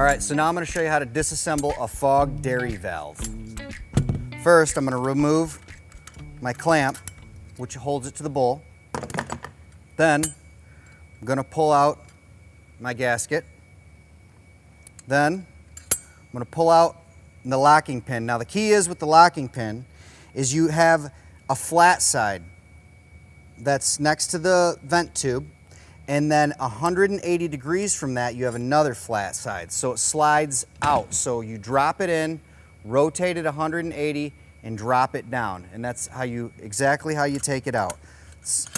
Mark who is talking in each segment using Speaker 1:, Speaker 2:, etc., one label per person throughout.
Speaker 1: right, so now I'm gonna show you how to disassemble a Fogg dairy valve. First, I'm gonna remove my clamp, which holds it to the bowl. Then, I'm gonna pull out my gasket. Then, I'm gonna pull out the locking pin. Now the key is with the locking pin is you have a flat side that's next to the vent tube and then 180 degrees from that you have another flat side. So it slides out. So you drop it in rotate it 180 and drop it down. And that's how you exactly how you take it out. Just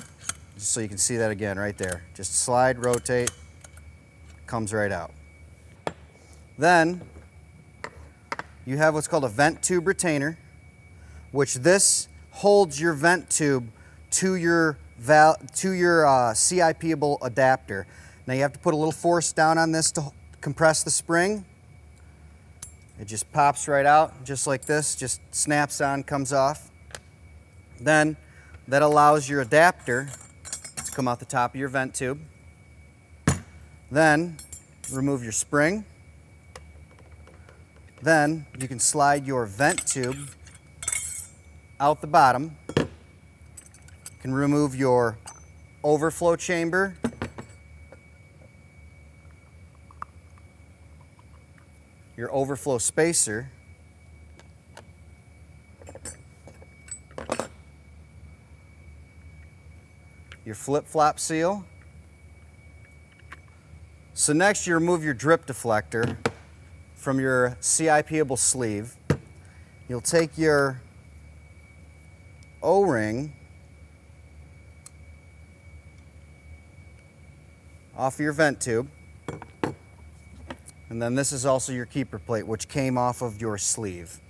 Speaker 1: so you can see that again right there. Just slide rotate comes right out. Then you have what's called a vent tube retainer which this holds your vent tube to your to your uh, CIP-able adapter. Now you have to put a little force down on this to compress the spring. It just pops right out, just like this, just snaps on, comes off. Then that allows your adapter to come out the top of your vent tube. Then remove your spring. Then you can slide your vent tube out the bottom can remove your overflow chamber. Your overflow spacer. Your flip-flop seal. So next you remove your drip deflector from your CIP-able sleeve. You'll take your O-ring off your vent tube. And then this is also your keeper plate, which came off of your sleeve.